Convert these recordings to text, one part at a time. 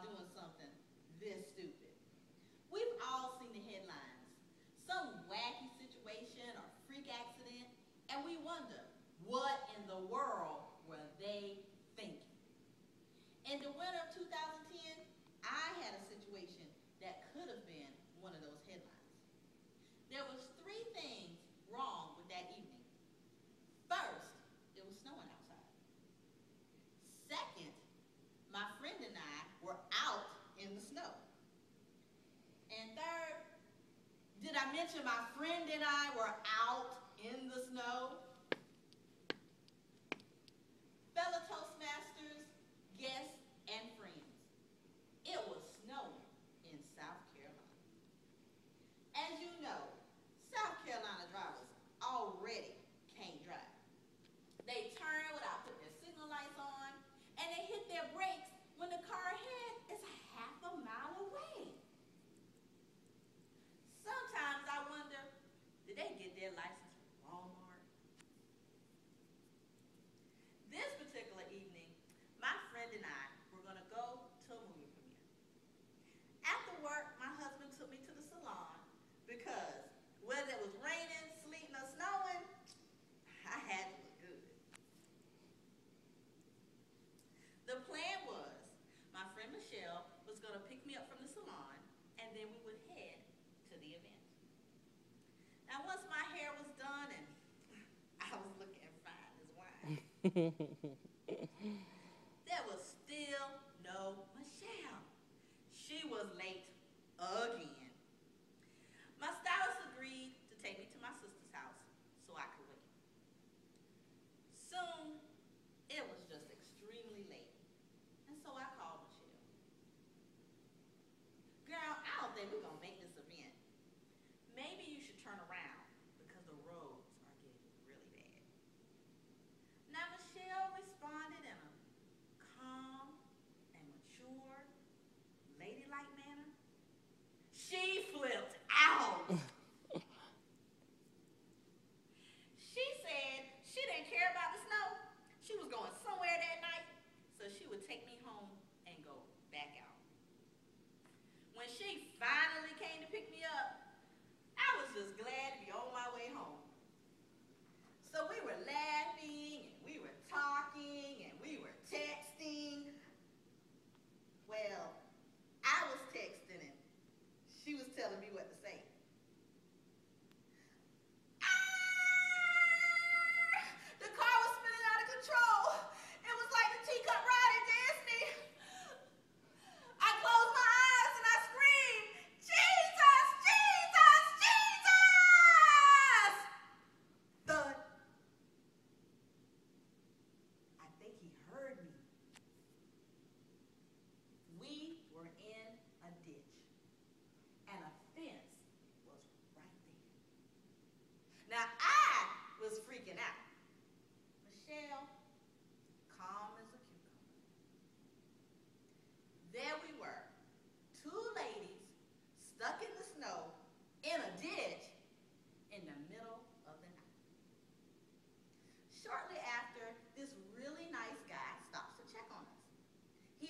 doing something this stupid. We've all seen the headlines, some wacky situation or freak accident, and we wonder, what in the world were they thinking? And the winner. mentioned, my friend and I were out in the snow. Michelle was going to pick me up from the salon, and then we would head to the event. Now, once my hair was done and I was looking fine as wine, there was still no Michelle. She was late again. will.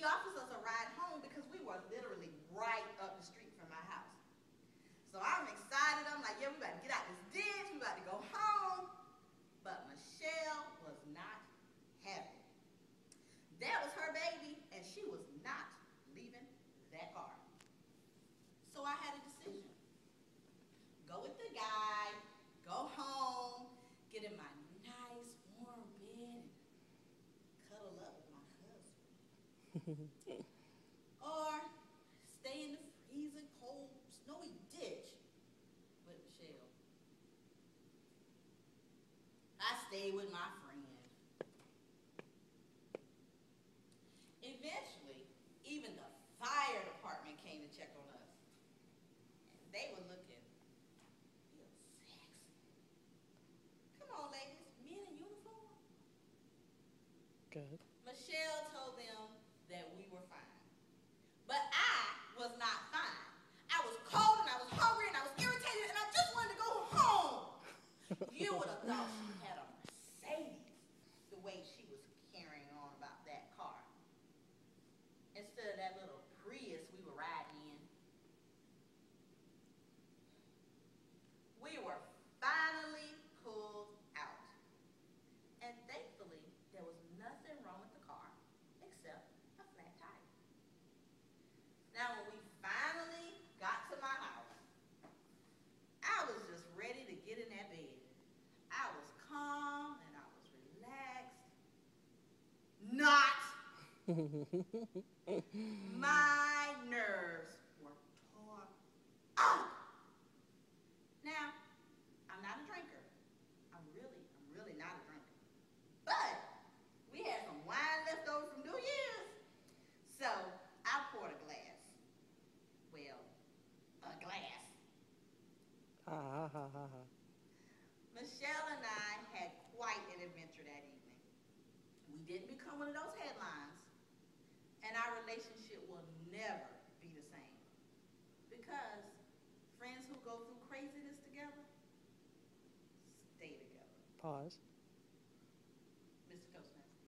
officers a ride home because we were literally right up the street. or stay in the freezing cold snowy ditch with Michelle. I stayed with my friend. Eventually, even the fire department came to check on us. And they were looking real sexy. Come on, ladies, men in uniform. Good. Now, when we finally got to my house, I was just ready to get in that bed. I was calm and I was relaxed. Not. my nerves Michelle and I had quite an adventure that evening. We didn't become one of those headlines, and our relationship will never be the same. Because friends who go through craziness together stay together. Pause.